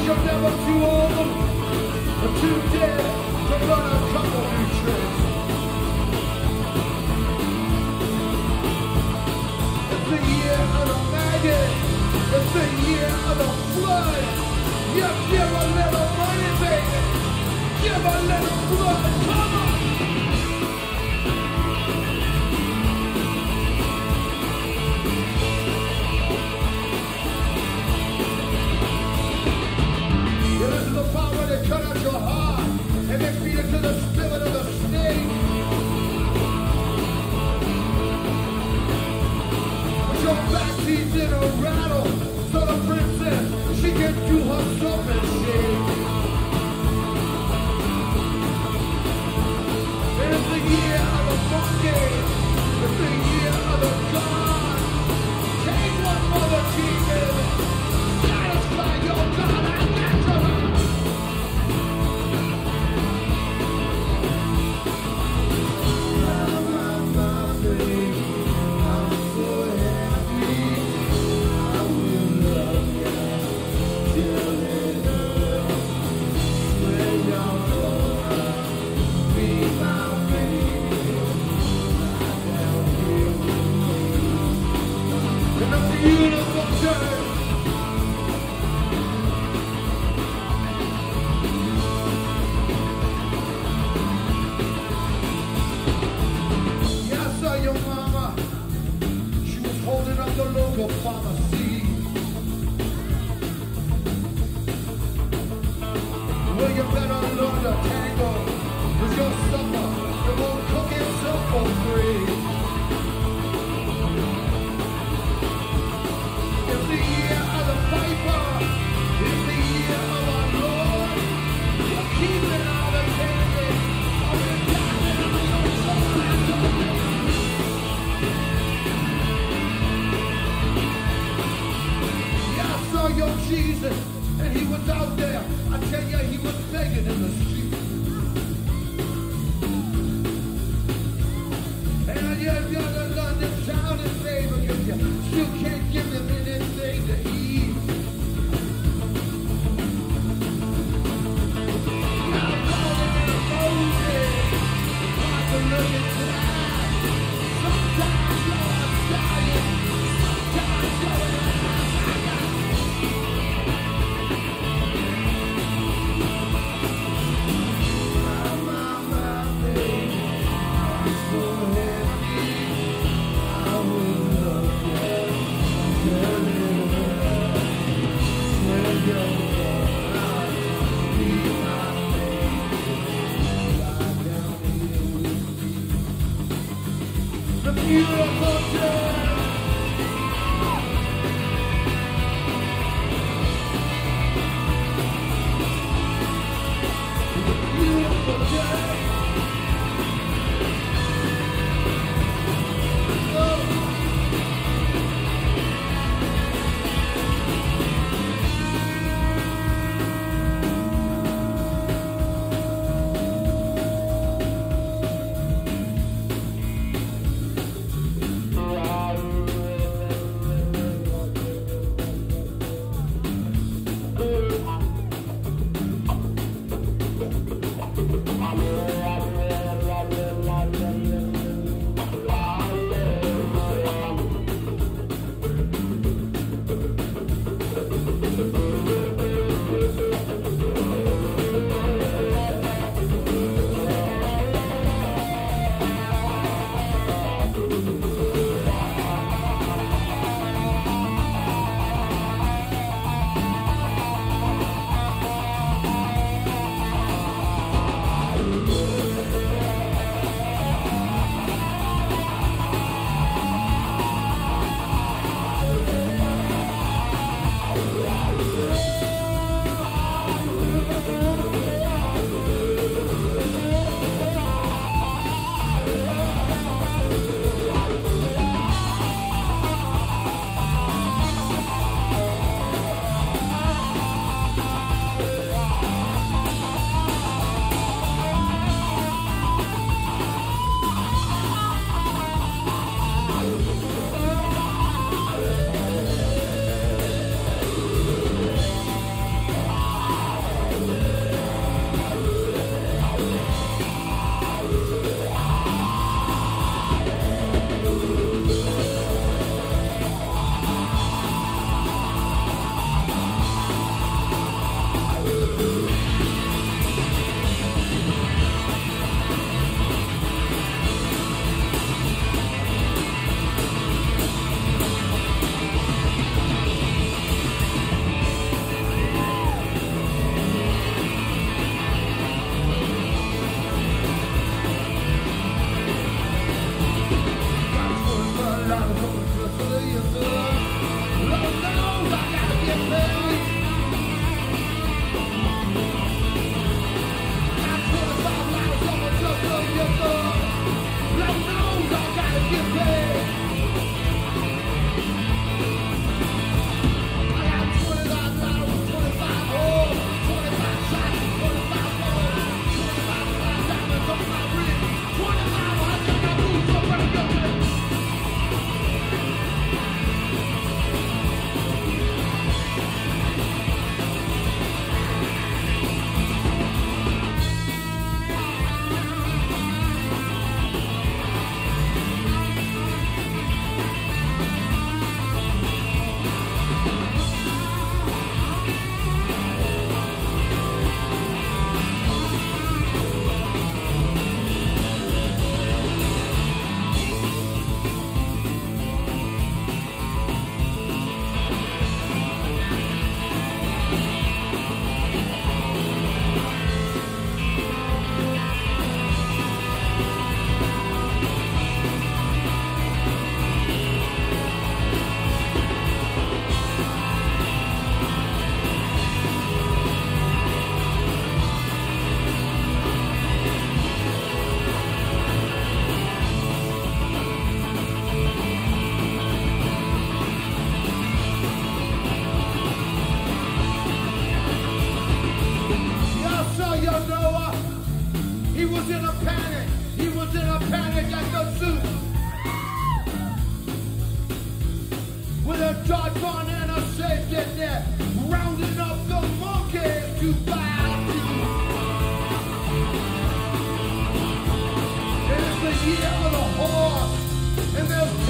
Cause you're never too old or too dead to a couple new tricks. It's the year of the maggot. It's the year of the flood. Yep, give a little money, baby. Give a little blood. Come on. beautiful day.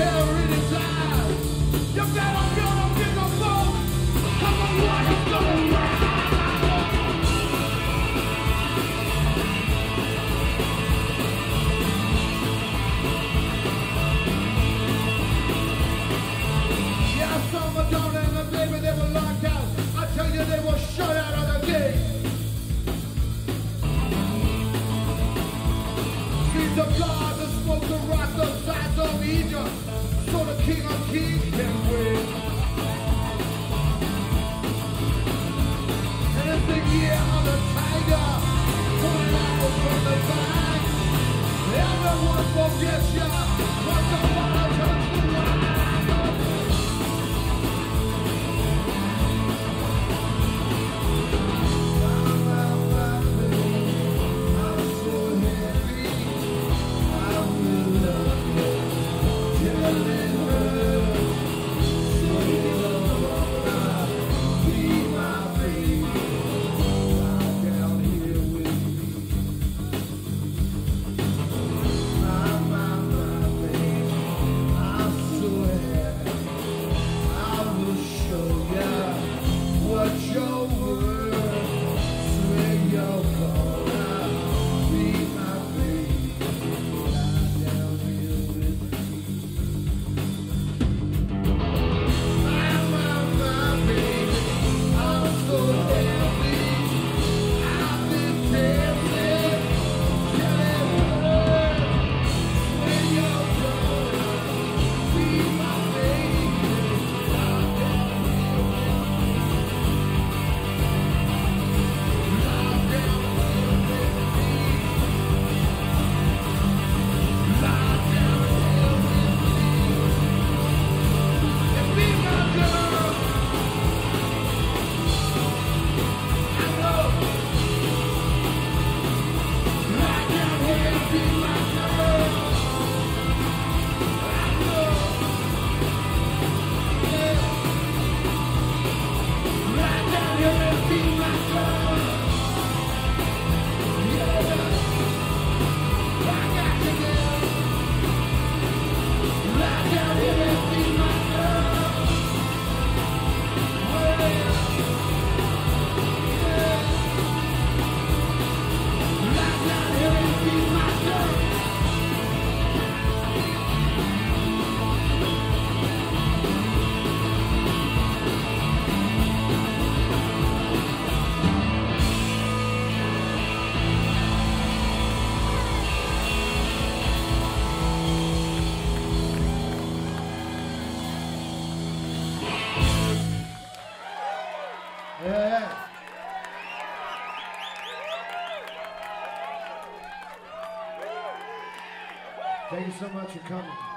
terror in his. You better. so much for coming.